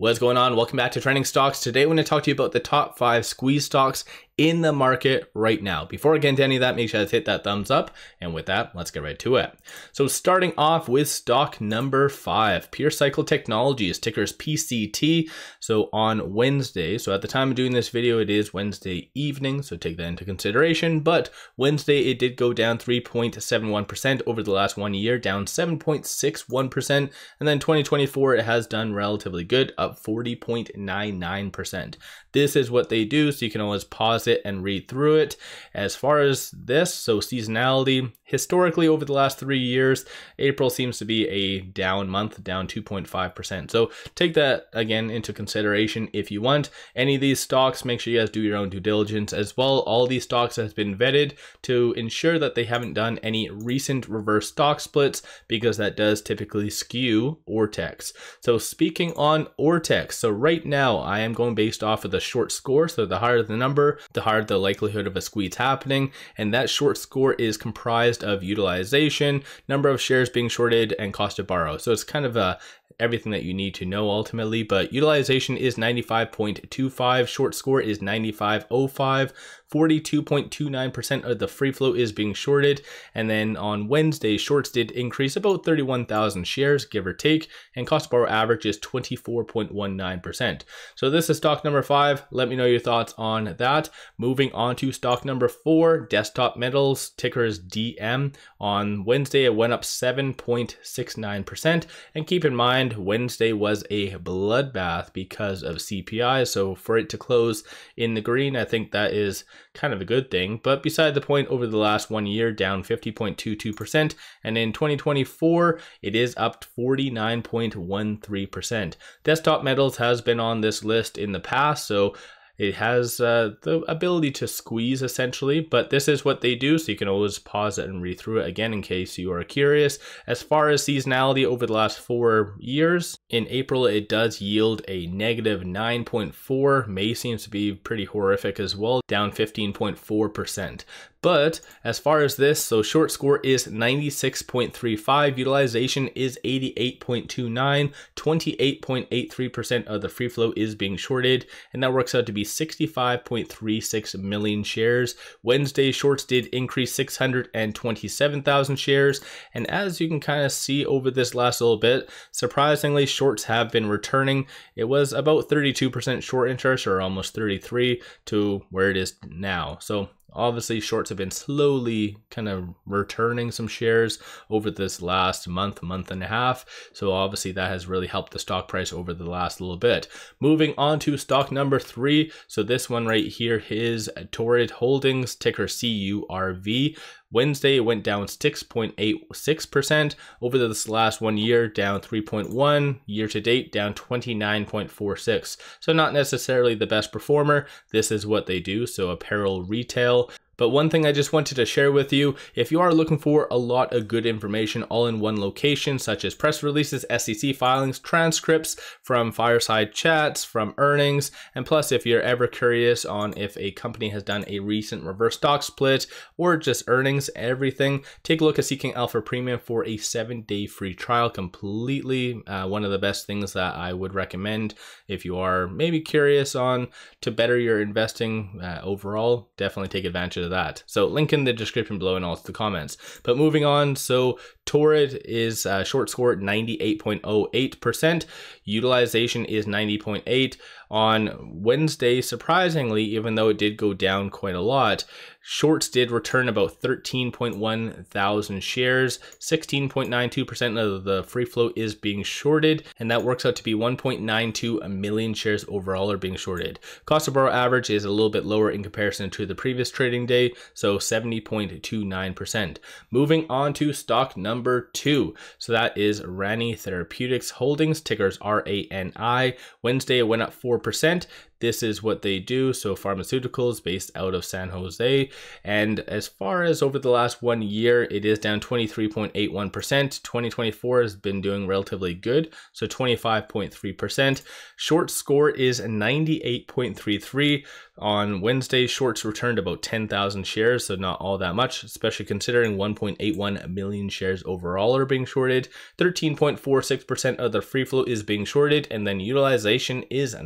What's going on? Welcome back to Trending Stocks. Today, I'm going to talk to you about the top five squeeze stocks in the market right now. Before I get into any of that, make sure to hit that thumbs up. And with that, let's get right to it. So starting off with stock number five, PureCycle Technologies, tickers PCT. So on Wednesday, so at the time of doing this video, it is Wednesday evening, so take that into consideration. But Wednesday, it did go down 3.71% over the last one year, down 7.61%. And then 2024, it has done relatively good, up 40.99%. This is what they do, so you can always pause it and read through it. As far as this, so seasonality, historically over the last three years, April seems to be a down month, down 2.5%. So take that again into consideration if you want. Any of these stocks, make sure you guys do your own due diligence as well. All these stocks has been vetted to ensure that they haven't done any recent reverse stock splits because that does typically skew Ortex. So speaking on Ortex, so right now I am going based off of the short score. So the higher the number, the higher the likelihood of a squeeze happening. And that short score is comprised of utilization, number of shares being shorted, and cost to borrow. So it's kind of a everything that you need to know ultimately, but utilization is 95.25, short score is 95.05, 42.29% of the free float is being shorted. And then on Wednesday, shorts did increase about 31,000 shares, give or take, and cost borrow average is 24.19%. So this is stock number five. Let me know your thoughts on that. Moving on to stock number four, Desktop Metals, ticker is DM. On Wednesday, it went up 7.69%. And keep in mind, Wednesday was a bloodbath because of CPI. So for it to close in the green, I think that is kind of a good thing. But beside the point, over the last one year, down 50.22%. And in 2024, it is up 49.13%. Desktop Metals has been on this list in the past. So it has uh, the ability to squeeze essentially, but this is what they do, so you can always pause it and read through it again in case you are curious. As far as seasonality over the last four years, in April it does yield a negative 9.4. May seems to be pretty horrific as well, down 15.4%. But as far as this, so short score is 96.35, utilization is 88.29, 28.83% of the free flow is being shorted, and that works out to be 65.36 million shares. Wednesday shorts did increase 627,000 shares, and as you can kind of see over this last little bit, surprisingly shorts have been returning. It was about 32% short interest or almost 33 to where it is now. So Obviously, shorts have been slowly kind of returning some shares over this last month, month and a half. So obviously that has really helped the stock price over the last little bit. Moving on to stock number three. So this one right here is Torrid Holdings, ticker CURV. Wednesday, it went down 6.86%. Over this last one year, down 3.1. Year to date, down 29.46. So not necessarily the best performer. This is what they do. So apparel retail. But one thing I just wanted to share with you, if you are looking for a lot of good information all in one location, such as press releases, SEC filings, transcripts from fireside chats, from earnings, and plus if you're ever curious on if a company has done a recent reverse stock split or just earnings, everything, take a look at Seeking Alpha Premium for a seven day free trial. Completely uh, one of the best things that I would recommend if you are maybe curious on to better your investing uh, overall, definitely take advantage of that. So link in the description below and also the comments. But moving on, so Torrid is uh, short score 98.08%. Utilization is 90.8. On Wednesday, surprisingly, even though it did go down quite a lot, shorts did return about 13.1 thousand shares. 16.92% of the free float is being shorted, and that works out to be 1.92 million shares overall are being shorted. Cost to borrow average is a little bit lower in comparison to the previous trading day, so 70.29%. Moving on to stock number two. So that is Rani Therapeutics Holdings, tickers R A N I. Wednesday, it went up 4% percent this is what they do. So pharmaceuticals based out of San Jose. And as far as over the last one year, it is down 23.81%. 2024 has been doing relatively good. So 25.3%. Short score is 98.33. On Wednesday, shorts returned about 10,000 shares, so not all that much, especially considering 1.81 million shares overall are being shorted. 13.46% of the free float is being shorted, and then utilization is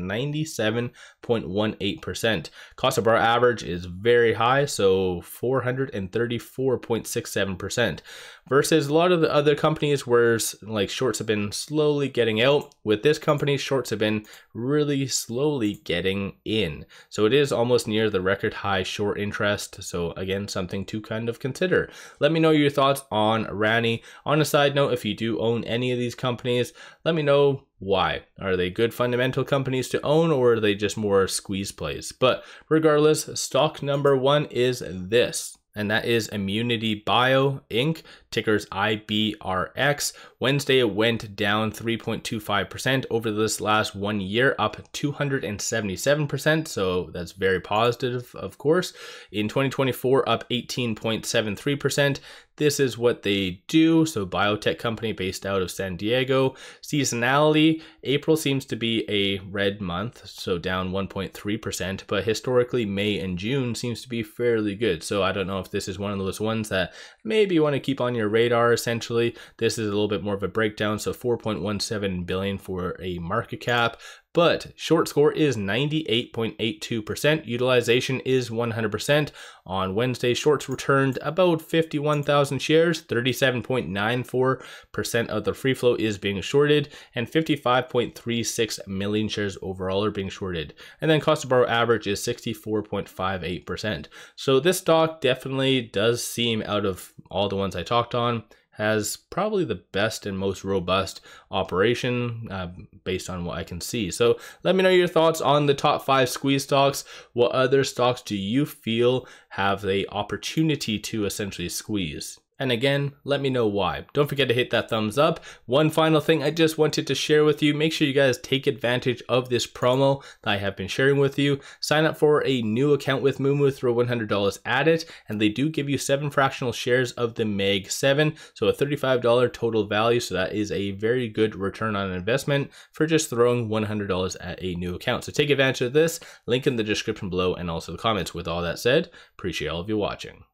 97.18%. Cost of our average is very high, so 434.67%. Versus a lot of the other companies where like shorts have been slowly getting out. With this company, shorts have been really slowly getting in. So it is almost near the record high short interest. So again, something to kind of consider. Let me know your thoughts on Rani. On a side note, if you do own any of these companies, let me know why. Are they good fundamental companies to own or are they just more squeeze plays? But regardless, stock number one is this and that is ImmunityBio Inc., tickers IBRX. Wednesday, it went down 3.25% over this last one year, up 277%. So that's very positive, of course. In 2024, up 18.73%. This is what they do. So, biotech company based out of San Diego. Seasonality April seems to be a red month, so down 1.3%, but historically, May and June seems to be fairly good. So, I don't know if this is one of those ones that maybe you want to keep on your radar essentially. This is a little bit more of a breakdown. So, 4.17 billion for a market cap, but short score is 98.82%. Utilization is 100%. On Wednesday, shorts returned about 51,000 shares. 37.94% of the free flow is being shorted, and 55.36 million shares overall are being shorted. And then cost to borrow average is 64.58%. So this stock definitely does seem out of all the ones I talked on has probably the best and most robust operation uh, based on what I can see. So let me know your thoughts on the top five squeeze stocks. What other stocks do you feel have the opportunity to essentially squeeze? And again, let me know why. Don't forget to hit that thumbs up. One final thing I just wanted to share with you. Make sure you guys take advantage of this promo that I have been sharing with you. Sign up for a new account with Moomoo, throw $100 at it, and they do give you seven fractional shares of the Mag 7. So a $35 total value. So that is a very good return on investment for just throwing $100 at a new account. So take advantage of this. Link in the description below and also the comments. With all that said, appreciate all of you watching.